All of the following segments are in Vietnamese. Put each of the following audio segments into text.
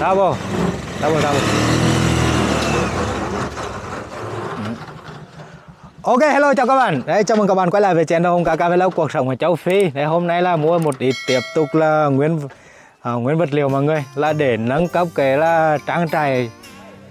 Double. Double, double. Ok, hello chào các bạn. Đấy, chào mừng các bạn quay lại với channel Hồng Cà Vlog cuộc sống ở châu Phi. Đấy, hôm nay là mua một ít tiếp tục là nguyên à, nguyên vật liệu mọi người là để nâng cấp cái là trang trại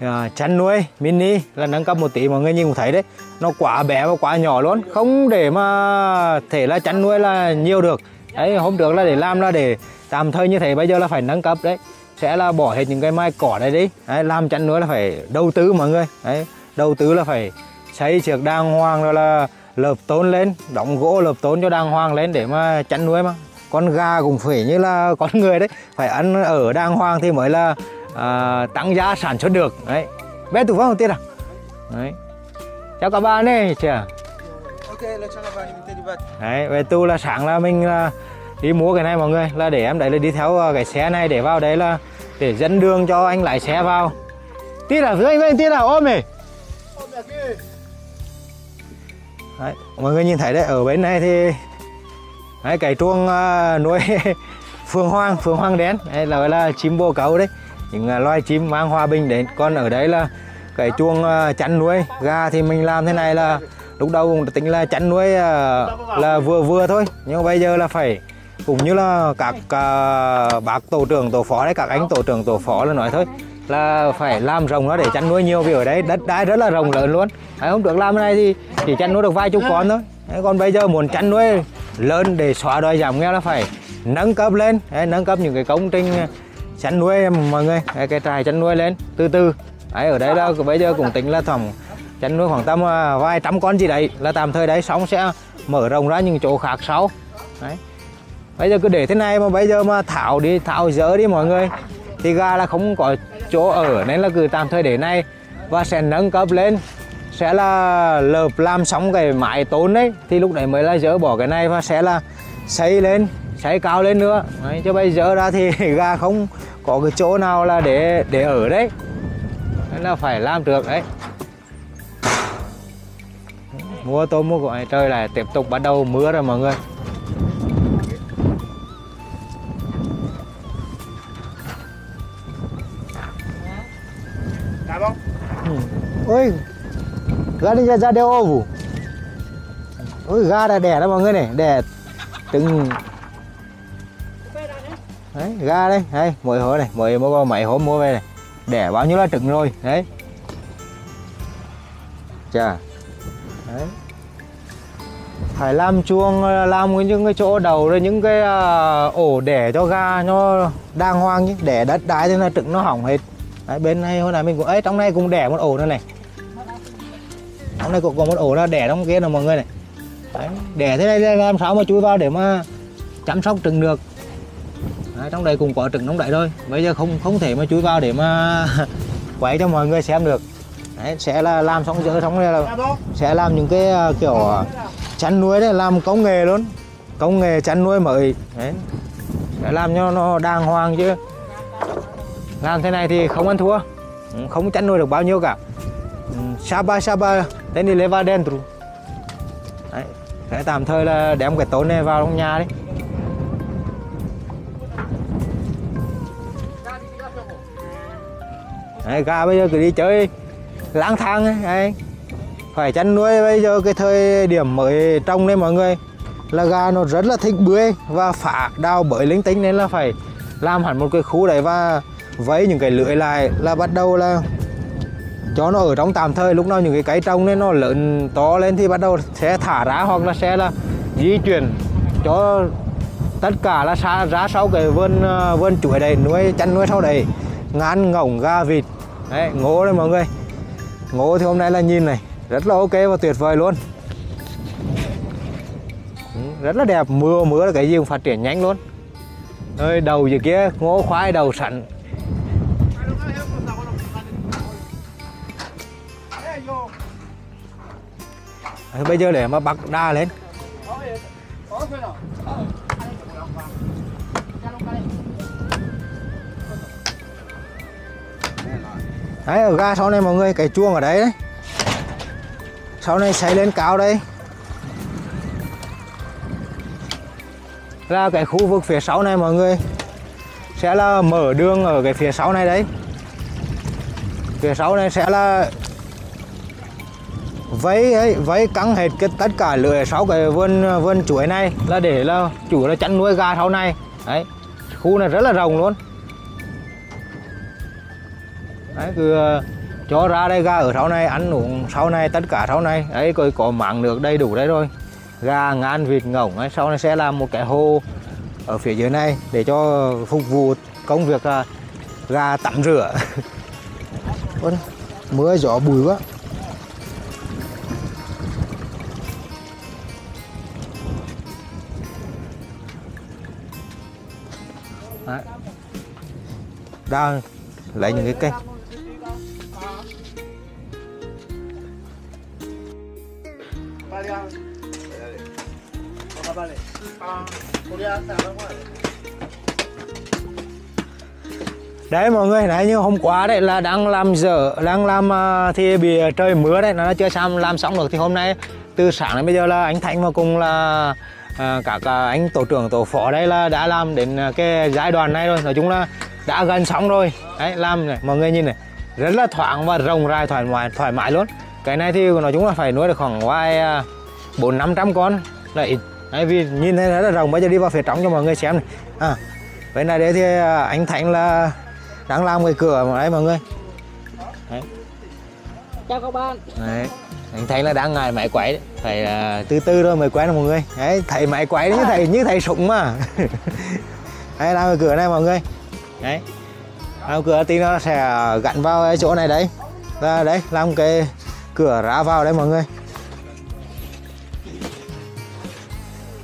à, chăn nuôi mini là nâng cấp một tí mọi người nhìn cũng thấy đấy nó quá bé và quá nhỏ luôn không để mà thể là chăn nuôi là nhiều được đấy hôm trước là để làm là để tạm thời như thế bây giờ là phải nâng cấp đấy sẽ là bỏ hết những cái mai cỏ này đi. Đấy, làm chăn nuôi là phải đầu tư mọi người. Đấy đầu tư là phải xây chiếc đàng hoàng rồi là lợp tôn lên đóng gỗ lợp tôn cho đàng hoàng lên để mà chăn nuôi mà. Con gà cũng phải như là con người đấy phải ăn ở đàng hoàng thì mới là à, tăng giá sản xuất được. Đấy. Bé tủ phong tiết à? Đấy. Chào các bạn đi vật. đấy về tu là sáng là mình là đi mua cái này mọi người là để em đấy là đi theo à, cái xe này để vào đấy là để dẫn đường cho anh lái xe vào. Tí là với anh với anh tiết nào ôm này. Đấy, mọi người nhìn thấy đấy ở bên này thì đấy, cái chuông à, uh, nuôi phương hoang phương hoang đen. Đấy là gọi là chim bồ câu đấy. Những uh, loài chim mang hòa bình đến. Còn ở đấy là cái chuông uh, chăn nuôi. Gà thì mình làm thế này là lúc đầu cũng tính là chăn nuôi uh, là vừa vừa thôi. Nhưng bây giờ là phải cũng như là các uh, bác tổ trưởng tổ phó đấy các anh tổ trưởng tổ phó là nói thôi là phải làm rồng nó để chăn nuôi nhiều vì ở đấy. Đất đai rất là rộng lớn luôn. Đấy, hôm trước làm này thì chỉ chăn nuôi được vài chục con thôi. Đấy, còn bây giờ muốn chăn nuôi lớn để xóa đói giảm nghèo là phải nâng cấp lên. Đấy, nâng cấp những cái công trình chăn nuôi mọi người. Đấy, cái trại chăn nuôi lên từ từ. Đấy, ở đây là bây giờ cũng tính là tổng chăn nuôi khoảng tầm à, vài trăm con gì đấy là tạm thời đấy xong sẽ mở rộng ra những chỗ khác sau. Đấy bây giờ cứ để thế này mà bây giờ mà thảo đi thảo dỡ đi mọi người. Thì gà là không có chỗ ở nên là cứ tạm thời để này. Và sẽ nâng cấp lên sẽ là lợp làm xong cái mái tốn đấy. Thì lúc đấy mới là dỡ bỏ cái này và sẽ là xây lên xây cao lên nữa. Đấy, chứ bây giờ ra thì gà không có cái chỗ nào là để để ở đấy. Nên là phải làm được đấy. Mua tôm mua gọi trời lại tiếp tục bắt đầu mưa rồi mọi người. Gà đi ra ra đeo ovo. Ôi gà đã đẻ đó mọi người này đẻ từng đấy gà đây đây mỗi hố này mỗi mỗi mấy hố mua về này. Đẻ bao nhiêu là trứng rồi đấy. Chà. Đấy. Phải làm chuông làm những cái chỗ đầu rồi những cái uh, ổ đẻ cho gà nó đang hoang chứ. Đẻ đất đái thế là trứng nó hỏng hết. Đấy, bên này hôm nay mình cũng ấy trong này cũng đẻ một ổ nữa này hôm nay cũng có một ổ là đẻ trong kia nè mọi người này. Đấy, đẻ thế này làm sao mà chui vào để mà chăm sóc trứng được? Đấy, trong đây cũng có trứng trong đấy thôi. Bây giờ không không thể mà chui vào để mà quay cho mọi người xem được. Đấy, sẽ là làm xong giờ xong này là sẽ làm những cái à, kiểu à, chăn nuôi đấy làm công nghề luôn. Công nghề chăn nuôi mới. Đấy để làm cho nó đàng hoàng chứ. Làm thế này thì không ăn thua. Ừ, không chăn nuôi được bao nhiêu cả. Ừ, Saba. Saba tên đi leva dentro đấy thế tạm thời là đem cái tối này vào trong nhà đi đấy, gà bây giờ cứ đi chơi lang thang ấy, đấy. phải chăn nuôi bây giờ cái thời điểm mới trong đây mọi người. Là gà nó rất là thích bươi và phá đào bởi linh tinh nên là phải làm hẳn một cái khu đấy và vấy những cái lưỡi lại là bắt đầu là cho nó ở trong tạm thời, lúc nào những cái cây trồng nên nó lớn, to lên thì bắt đầu sẽ thả ra hoặc là sẽ là di chuyển. Cho tất cả là xa, ra sau cái vườn ờ, vườn chuối đây nuôi, chăn nuôi sau đây ngán ngỗng gà vịt. Đấy, ngô đây mọi người. Ngô thì hôm nay là nhìn này, rất là ok và tuyệt vời luôn. Ừ, rất là đẹp. Mưa mưa là cái gì cũng phát triển nhanh luôn. Ơi đầu gì kia, ngô khoai đầu sẵn. Đấy, bây giờ để mà bắt đa lên. Đấy ở ga sau này mọi người cái chuông ở đấy đấy. Sau này xây lên cao đây. Là cái khu vực phía sau này mọi người. Sẽ là mở đường ở cái phía sau này đấy. Phía sau này sẽ là vấy ấy vấy căng hết cái tất cả lưỡi sáu cái vườn vườn chuối này là để là chủ là chăn nuôi gà sau này. Đấy, khu này rất là rộng luôn. Đấy, cứ ờ, cho ra đây gà ở sau này, ăn uống sau này, tất cả sau này. Đấy, coi có mạng nước đầy đủ đấy rồi. Gà ngan vịt, ngỗng ấy, sau này sẽ làm một cái hồ ở phía dưới này để cho phục vụ công việc ờ, gà tắm rửa. Mưa gió bụi quá. Đang lấy những cái cây. Đấy mọi người nãy như hôm qua đấy là đang làm dở đang làm à, thì bị trời mưa đấy nó chưa xong làm xong được. Thì hôm nay từ sáng đến bây giờ là anh Thành và cùng là à, các à, anh tổ trưởng tổ phó đây là đã làm đến à, cái giai đoạn này rồi. Nói chung là đã gần xong rồi. Đấy làm này mọi người nhìn này rất là thoáng và rộng rãi thoải mái thoải mái luôn. Cái này thì nói chung là phải nuôi được khoảng vài à, bốn năm trăm con. Là ít đấy, vì nhìn thấy rất là rộng bây giờ đi vào phía trong cho mọi người xem này. À bên này đấy thì à, anh Thành là đang làm cái cửa mà đấy mọi người. Chào các bạn. Đấy anh thấy là đang ngài máy quay đấy. Phải à, từ từ thôi mới quen được mọi người. Đấy thầy máy quay như thầy như thầy súng mà. Đấy làm cái cửa này mọi người đấy. Làm cửa tí nó sẽ gắn vào cái chỗ này đấy. Và đấy làm cái cửa ra vào đấy mọi người.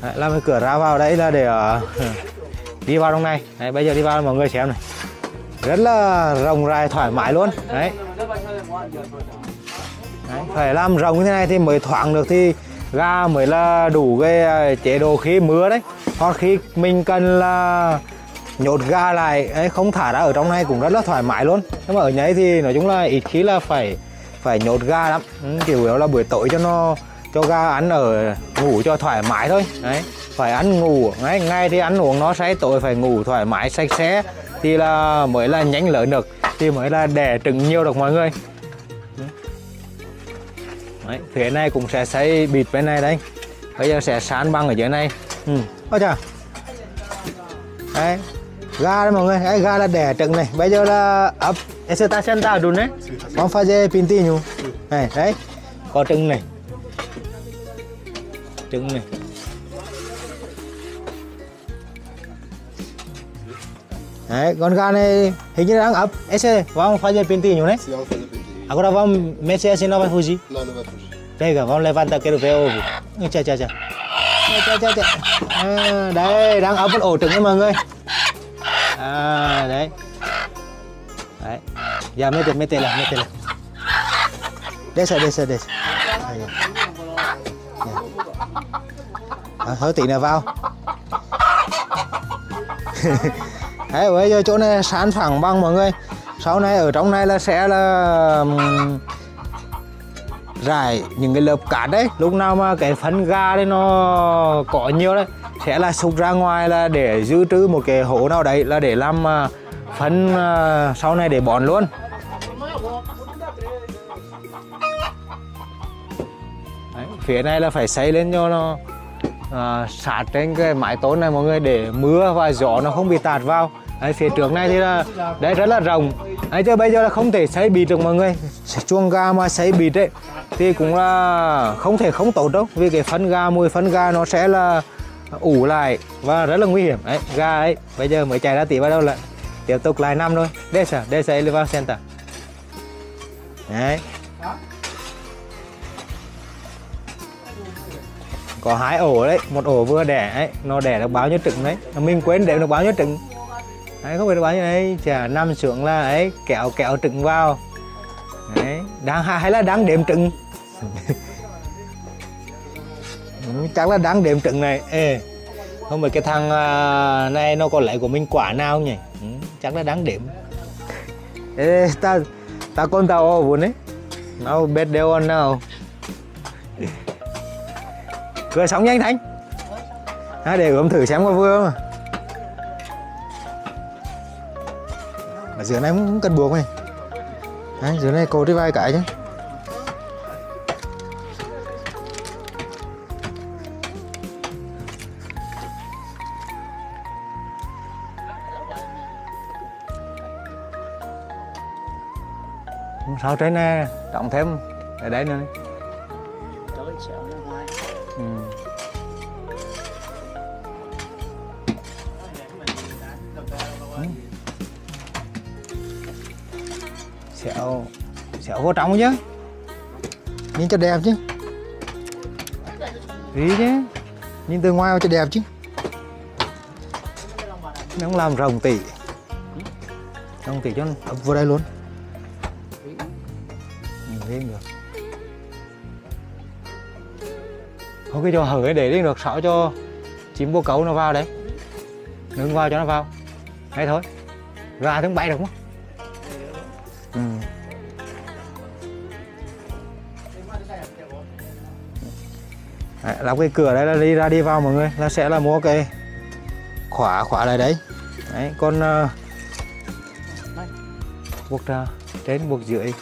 Đấy, làm cái cửa ra vào đấy là để ờ, đi vào trong này. Đấy bây giờ đi vào mọi người xem này. Rất là rộng rãi thoải mái luôn. Đấy. Đấy, phải làm rộng như thế này thì mới thoáng được thì ga mới là đủ cái ờ, chế độ khí mưa đấy. Còn khi mình cần là nhốt ga lại. Ấy, không thả ra ở trong này cũng rất là thoải mái luôn. Nhưng mà ở nháy thì nói chung là ít khi là phải phải nhốt ga lắm. Ừ, kiểu yếu là buổi tối cho nó cho ga ăn ở ngủ cho thoải mái thôi. Đấy phải ăn ngủ. Ngay ngay thì ăn uống nó say tội phải ngủ thoải mái sạch sẽ. Thì là mới là nhanh lớn được thì mới là đẻ trứng nhiều được mọi người. Đấy, phía này cũng sẽ xây bịt bên này đấy. bây giờ sẽ sán băng ở dưới này. Ừ. ôi chà. Đấy ga đây mọi người đấy, ga là đẻ trứng này bây giờ là ấp ese está sentado né vamos fazer pintinho này đấy có trứng này trứng này đấy con gà này hình như đang ấp vamos fazer pintinho né Se ela fazer pintinho. agora vamos mexer assim não vai fugir Não, não vai fugir. Pega, vamos levantar, quero ver ovo. Ui, Chà, chà, chà. Chà, chà, chà. À, đây, đang ấp một ổ trứng nha mọi người. À, đấy. Đấy. Giờ mete, mete là, mete là. Desa, desa, desa. À, thôi tí nữa vào. đấy, bây giờ chỗ này sán phẳng băng mọi người. Sau này ở trong này là sẽ là rải những cái lớp cát đấy lúc nào mà cái phân ga đấy nó có nhiều đấy sẽ là sụp ra ngoài là để giữ trữ một cái hố nào đấy là để làm à, phân à, sau này để bón luôn. Đấy, phía này là phải xây lên cho nó à, sát trên cái mái tôn này mọi người để mưa và gió nó không bị tạt vào. Đấy, phía trước này thì là đấy rất là rộng. Ấy chứ bây giờ là không thể xây bịt được mọi người. Chuông ga mà xây bịt đấy thì cũng là không thể không tốt đâu vì cái phân ga mùi phân ga nó sẽ là ủ lại và rất là nguy hiểm. Đấy gà ấy, bây giờ mới chạy ra tí bắt đầu lại. Tiếp tục lại năm thôi. Desa desa eleva center. Đấy. Có hai ổ đấy, một ổ vừa đẻ ấy, nó đẻ được bao nhiêu trứng đấy? Mình quên để được bao nhiêu trứng. Đấy, không biết được bao nhiêu đấy. Chả, năm xuống là ấy kẹo kẹo trứng vào. Đấy, đang hay là đang đếm trứng? chắc là đang đếm trứng này. Ê, không phải cái thằng à, này nó còn lấy của mình quả nào nhỉ? Ừ, chắc là đang đếm. Ê, ta ta con tao vốn đấy nào bet đều on nào. Cười sống nhanh thanh. À, để ông thử xem có vừa không ở dưới này cũng cần buộc này. À, dưới này cột đi vài cái chứ. Sau trên này trọng thêm. Ở đấy nữa. Tới xẻo ra ngoài. ừ. xẻo xẻo vô trong chứ. Nhìn cho đẹp chứ. Ý chứ. Nhìn từ ngoài cho đẹp chứ. Nó không làm rồng tỉ. Rồng tỉ cho nó ập vô đây luôn không cái cho hở ấy để đi được sợ cho chim bồ câu nó vào đấy. Đừng vào cho nó vào. Đấy thôi. ถึง bay được không ừ. Đấy, đóng cái cửa đấy là đi ra đi vào mọi người. Là sẽ là mua cái khóa khóa lại đấy. Đấy con uh, buộc ra trên buộc dưới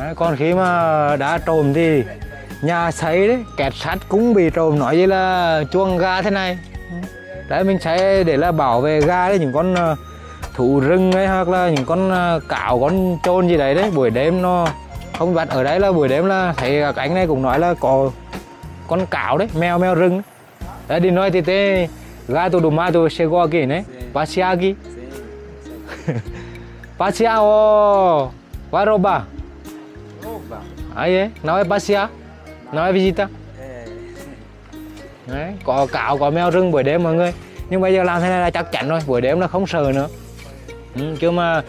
đấy, còn khi mà đã trộm thì nhà xây đấy kẹt sắt cũng bị trộm. Nói như là chuông ga thế này. Đấy mình xây để là bảo vệ ga đấy những con ờ, thú rừng ấy hoặc là những con ờ, cạo cào con trôn gì đấy đấy. Buổi đêm nó không bắt ở đấy là buổi đêm là thấy các anh này cũng nói là có con cào đấy mèo mèo rừng. Đấy đi nói thì thế gato domato chegou tôi sẽ passear aqui đấy pasiagi vai varoba aí é não é passear não é visita đấy có cạo có mèo rừng buổi đêm mọi người. Nhưng bây giờ làm thế này là chắc chắn rồi buổi đêm là không sợ nữa. Ừ, chứ mà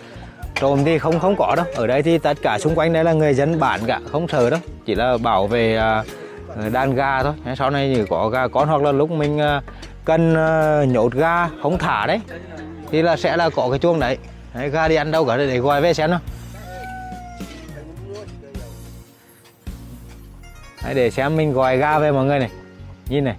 trộm thì không không có đâu. Ở đây thì tất cả xung quanh đây là người dân bản cả không sợ đâu. Chỉ là bảo vệ à, đàn gà thôi. Sau này chỉ có gà con hoặc là lúc mình à, cần à, nhốt gà không thả đấy thì là sẽ là có cái chuông đấy, đấy gà đi ăn đâu cả để gọi về xem nào Đấy, để xem mình gọi ga về mọi người này nhìn này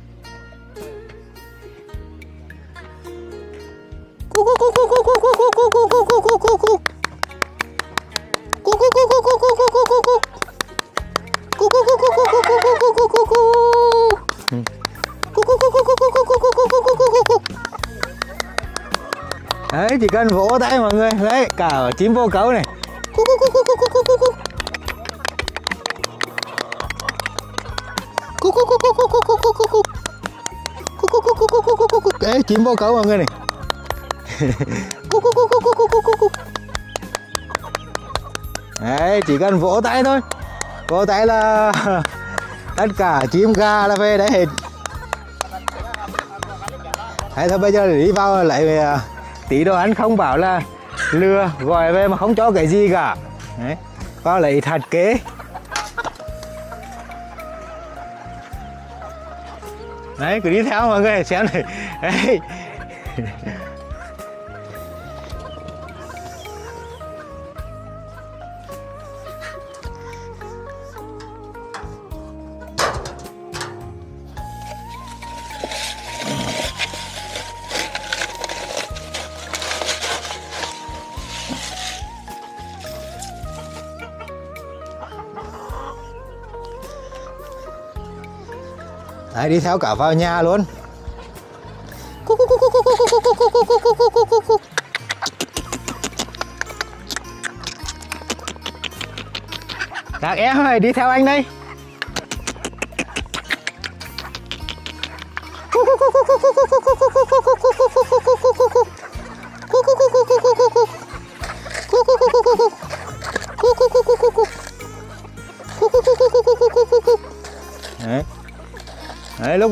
đấy chỉ cần vỗ tay mọi người đấy cả chim vô cấu này đấy chim vô cấu mọi người này. Đấy chỉ cần vỗ tay thôi. Vỗ tay là tất cả chim gà là về đấy. Hết Đấy, thôi bây giờ để đi vào lại à, tí đồ ăn không bảo là lừa gọi về mà không cho cái gì cả. Đấy vào lại thật kế. đấy cứ đi theo mọi người xem này đấy Đấy, đi theo cả vào nhà luôn Các em ơi, đi theo anh đây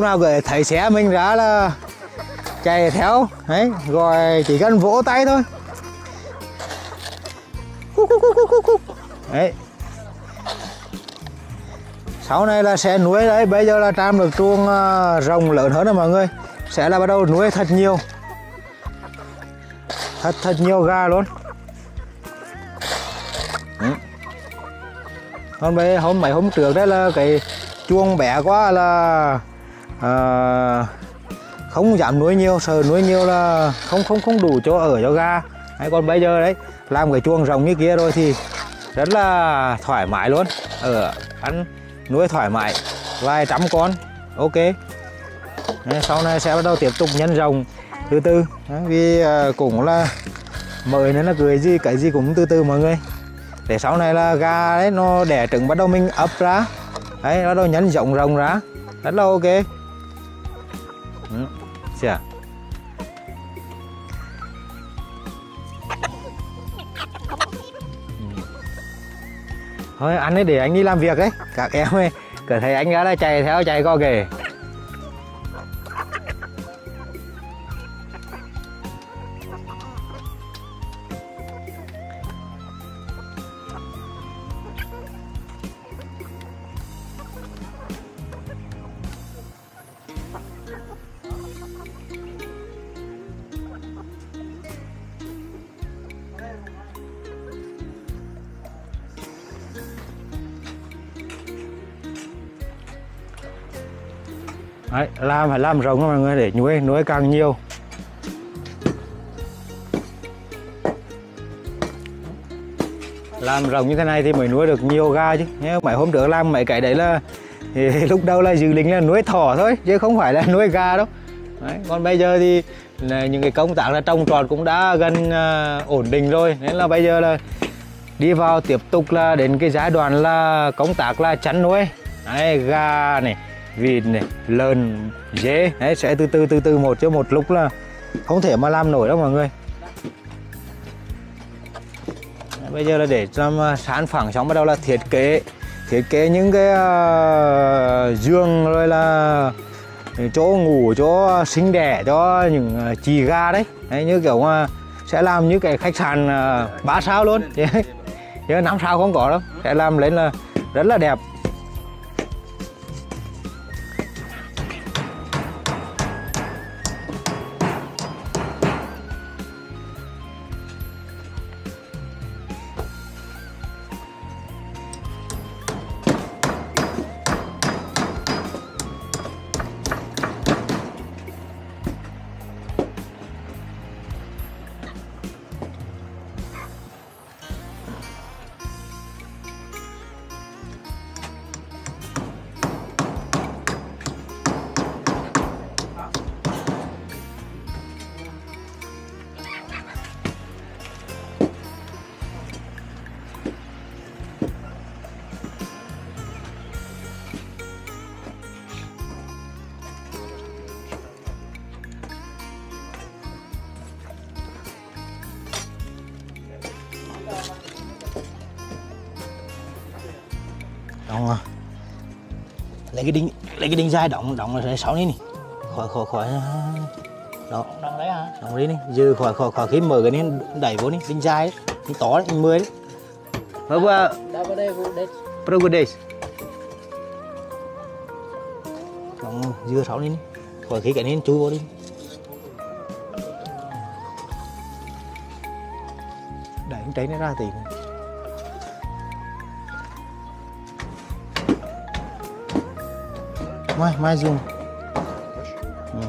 lúc nào gửi thầy xé mình ra là chạy theo. Đấy, rồi chỉ cần vỗ tay thôi. Đấy. Sau này là sẽ nuôi đấy. Bây giờ là trang được chuông ờ, rồng lớn hơn rồi mọi người. Sẽ là bắt đầu nuôi thật nhiều. Thật thật nhiều gà luôn. Ừ. còn bây hôm mấy hôm trước đấy là cái chuông bé quá là à, không dám nuôi nhiều sợ nuôi nhiều là không không không đủ chỗ ở cho gà. Hay còn bây giờ đấy làm cái chuồng rồng như kia rồi thì rất là thoải mái luôn. Ở ăn nuôi thoải mái vài trăm con ok. Sau này sẽ bắt đầu tiếp tục nhân rồng từ từ. Vì ờ, cũng là mời nên là cười gì cái gì cũng từ từ mọi người. Để sau này là gà đấy nó đẻ trứng bắt đầu mình ấp ra. Đấy bắt đầu nhân rộng rồng ra. Rất là ok. Chà. Ừ. Thôi anh ấy để anh đi làm việc đấy. Các em ơi cứ thấy anh ra là chạy theo, chạy co kề. Đấy, làm phải làm rộng mọi người để nuôi nuôi càng nhiều. Làm rộng như thế này thì mới nuôi được nhiều gà chứ. Nhé mấy hôm trước làm mấy cái đấy là thì lúc đầu là dự định là nuôi thỏ thôi chứ không phải là nuôi gà đâu. Đấy, còn bây giờ thì là những cái công tác là trồng trọt cũng đã gần uh, ổn định rồi. Nên là bây giờ là đi vào tiếp tục là đến cái giai đoạn là công tác là chăn nuôi. Đấy, gà này vịt này lợn dê. Đấy sẽ từ từ từ từ một chứ một lúc là không thể mà làm nổi đâu mọi người. Đấy, bây giờ là để cho sản phẳng xong bắt đầu là thiết kế thiết kế những cái uh, giường rồi là chỗ ngủ chỗ sinh đẻ cho những à, uh, chì ga đấy. đấy như kiểu uh, sẽ làm như cái khách sạn à, uh, 3 sao luôn. Chứ năm sao không có đâu. Sẽ làm lên là rất là đẹp. Lấy cái đinh lấy cái đinh dài đóng đóng là sáu đi nè. Khỏi khỏi khỏi. Đó. Đằng đấy hả? đóng đi nè. Dư khỏi khỏi khỏi khi mở cái này đẩy vô đi. Đinh dài đấy đinh to đấy đinh mười đấy. Vụ đấy. Progress. Đóng dư sáu đi khỏi khi cái này chui vô đi. Đẩy trái nó ra thì mai mai dùng. Hum.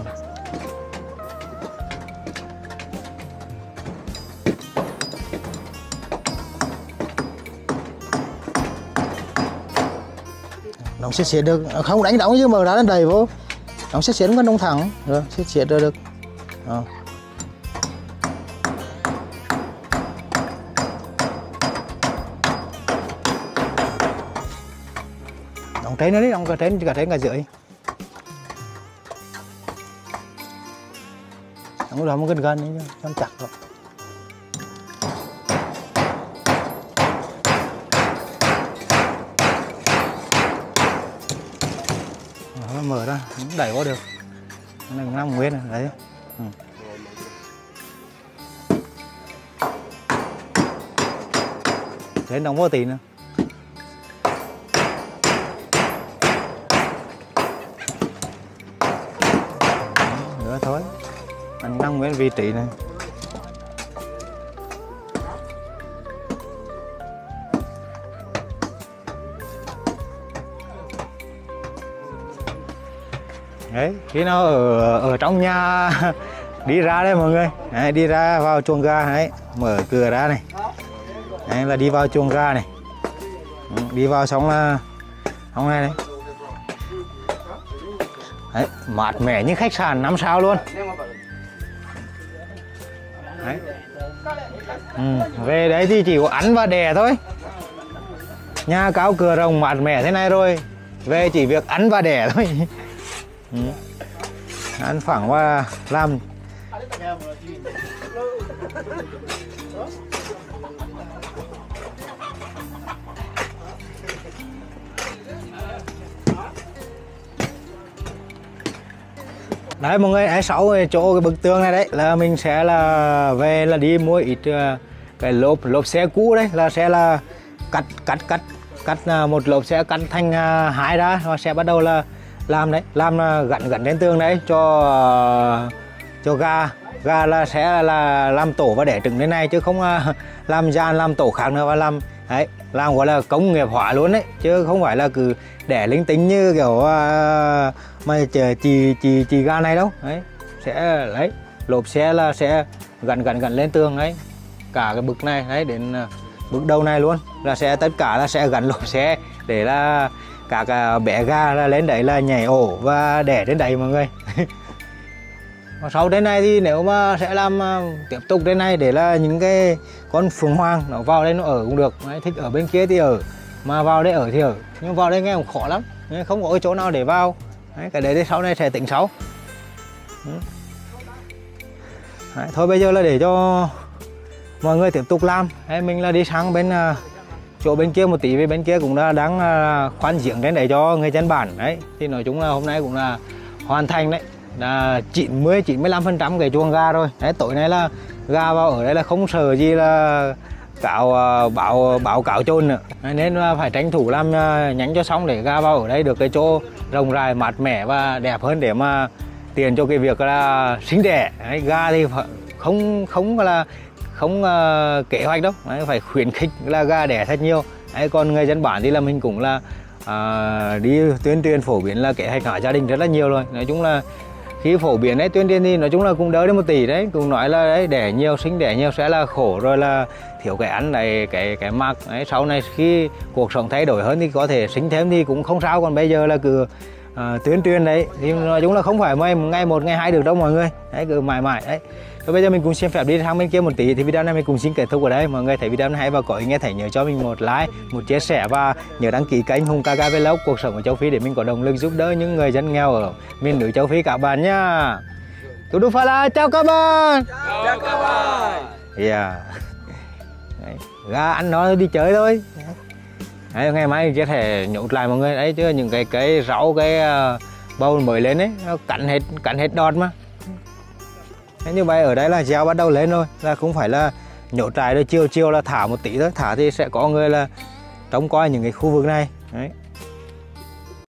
Nó sẽ xịt được, không đánh đóng chứ mà đá lên đầy vô. Nó sẽ xịt vẫn đông thẳng, rồi sẽ xịt được được. Đó. Đóng trên nó đi, đóng cả trên, cả trên cả dưới. Lúc đó mới gần gần ấy chứ, nó chặt rồi. Đó, mở ra, đẩy qua được. Cái này cũng nằm nguyên này, đấy. Ừ. Thế đóng vô tí nữa anh nâng nguyên vị trí này đấy khi nó ở ở trong nhà đi ra đây mọi người. Đấy, đi ra vào chuồng gà đấy mở cửa ra này. Đấy là đi vào chuồng gà này. Ừ, đi vào xong là hôm nay đấy đấy mát mẻ như khách sạn năm sao luôn. Ừ, về đấy thì chỉ có ăn và đẻ thôi. Nhà cao cửa rồng mát mẻ thế này rồi. Về chỉ việc ăn và đẻ thôi. Ừ. ăn phẳng và làm. Đấy mọi người ở sáu chỗ cái bức tường này đấy là mình sẽ là về là đi mua ít uh, cái lốp lốp xe cũ đấy là sẽ là cắt cắt cắt cắt à, một lốp xe cắt thành à, hai ra và sẽ bắt đầu là làm đấy làm là gắn gắn lên tường đấy cho à, cho gà gà là sẽ là làm tổ và để trứng thế này chứ không làm gian làm tổ khác nữa và làm đấy làm gọi là công nghiệp hóa luôn đấy. Chứ không phải là cứ để linh tính như kiểu ờ, mà chỉ chỉ chỉ, chỉ này đâu. Đấy sẽ lấy lốp xe là sẽ gần gần gần lên tường đấy cả cái bực này. Đấy đến bực bước đầu này luôn. Là sẽ tất cả là sẽ gắn lốp xe để là các à, bé gà là lên đấy là nhảy ổ và đẻ đến đấy mọi người. Và sau đến này thì nếu mà sẽ làm à, tiếp tục đến này để là những cái con phượng hoàng nó vào đây nó ở cũng được. Đấy, thích ở bên kia thì ở mà vào đây ở thì ở. Nhưng vào đây nghe cũng khó lắm. Không có cái chỗ nào để vào. Đấy, cái đấy thì sau này sẽ tỉnh sáu đấy, thôi bây giờ là để cho mọi người tiếp tục làm. Hay mình là đi sang bên à, chỗ bên kia một tí vì bên kia cũng đã đang à, khoan giếng đến để cho người dân bản đấy. Thì nói chung là hôm nay cũng là hoàn thành đấy. Là 90 95 phần trăm cái chuồng gà rồi. Đấy tối nay là gà vào ở đây là không sợ gì là cáo à, báo báo cáo chôn nữa. Nên là phải tranh thủ làm à, nhánh cho xong để gà vào ở đây được cái chỗ rộng rãi mát mẻ và đẹp hơn để mà tiền cho cái việc là sinh đẻ. Đấy, gà thì không không là không uh, kế hoạch đâu. Đấy, phải khuyến khích là gà đẻ thật nhiều. Đấy, còn người dân bản thì là mình cũng là uh, đi tuyên truyền phổ biến là kế hoạch hóa gia đình rất là nhiều rồi. Nói chung là khi phổ biến đấy tuyên truyền thì nói chung là cũng đỡ đến một tỷ đấy. Cũng nói là đấy đẻ nhiều sinh đẻ nhiều sẽ là khổ rồi là thiếu cái ăn này cái cái mặc. Đấy sau này khi cuộc sống thay đổi hơn thì có thể sinh thêm thì cũng không sao. Còn bây giờ là cứ à, tuyên truyền đấy thì nói chung là không phải mấy ngày một ngày hai được đâu mọi người. Đấy cứ mãi mãi đấy. Và bây giờ mình cùng xin phép đi sang bên kia một tí thì video này mình cùng xin kết thúc ở đây. Mọi người thấy video này hay và có ý nghĩa thấy nhớ cho mình một like một chia sẻ và nhớ đăng ký kênh Hùng Kaka Vlog cuộc sống ở châu Phi để mình có động lực giúp đỡ những người dân nghèo ở miền núi châu Phi các bạn nhá Tudu Fala chào các bạn. Chào các bạn. Yeah đấy. Gà ăn nó đi chơi thôi đấy, ngày mai có thể nhốt lại mọi người đấy chứ những cái cái rau cái uh, bầu mới lên ấy nó cắn hết cắn hết đọt mà. Thế như vậy ở đây là gieo bắt đầu lên rồi là không phải là nhổ trại rồi chiều chiều là thả một tí thôi. Thả thì sẽ có người là trông coi những cái khu vực này. Đấy.